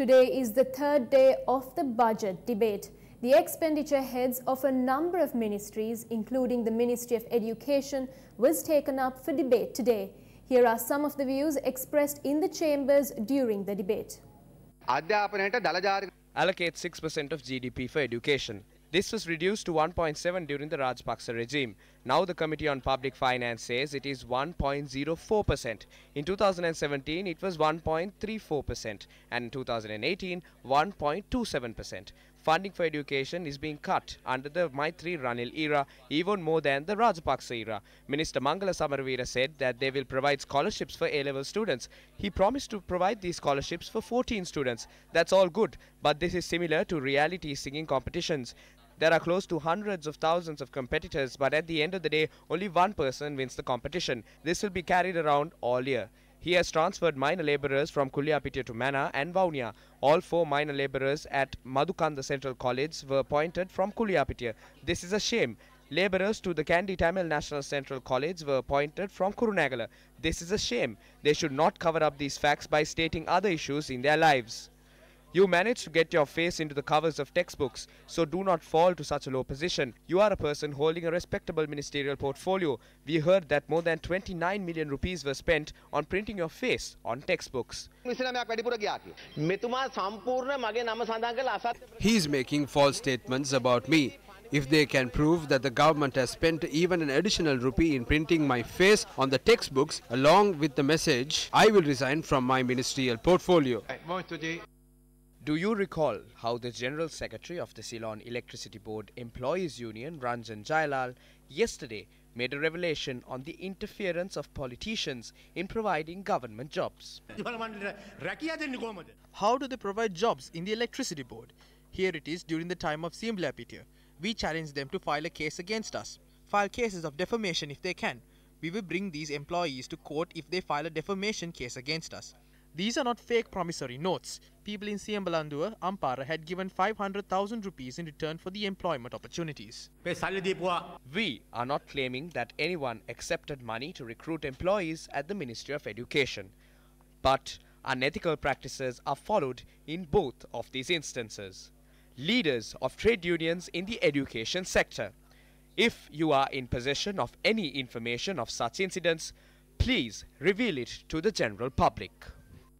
Today is the third day of the budget debate. The expenditure heads of a number of ministries, including the Ministry of Education, was taken up for debate today. Here are some of the views expressed in the chambers during the debate. Allocate 6% of GDP for education. This was reduced to 1.7 during the Rajapaksa regime. Now the Committee on Public Finance says it is 1.04%. In 2017 it was 1.34% and in 2018 1.27%. Funding for education is being cut under the Maitri Ranil era even more than the Rajapaksa era. Minister Mangala Samaraweera said that they will provide scholarships for A-level students. He promised to provide these scholarships for 14 students. That's all good, but this is similar to reality singing competitions. There are close to hundreds of thousands of competitors, but at the end of the day, only one person wins the competition. This will be carried around all year. He has transferred minor labourers from Kuliyapitiya to Mannar and Vavuniya. All four minor labourers at Madukanda Central College were appointed from Kuliyapitiya. This is a shame. Labourers to the Kandy Tamil National Central College were appointed from Kurunegala. This is a shame. They should not cover up these facts by stating other issues in their lives. You managed to get your face into the covers of textbooks, so do not fall to such a low position. You are a person holding a respectable ministerial portfolio. We heard that more than 29 million rupees were spent on printing your face on textbooks. He is making false statements about me. If they can prove that the government has spent even an additional rupee in printing my face on the textbooks along with the message, I will resign from my ministerial portfolio. Do you recall how the General Secretary of the Ceylon Electricity Board Employees Union, Ranjan Jayalal, yesterday made a revelation on the interference of politicians in providing government jobs? How do they provide jobs in the electricity board? Here it is during the time of CM Lapitier. We challenge them to file a case against us. File cases of defamation if they can. We will bring these employees to court if they file a defamation case against us. These are not fake promissory notes. People in Siyambalanduwa, Ampara had given 500,000 rupees in return for the employment opportunities. We are not claiming that anyone accepted money to recruit employees at the Ministry of Education. But unethical practices are followed in both of these instances. Leaders of trade unions in the education sector. If you are in possession of any information of such incidents, please reveal it to the general public.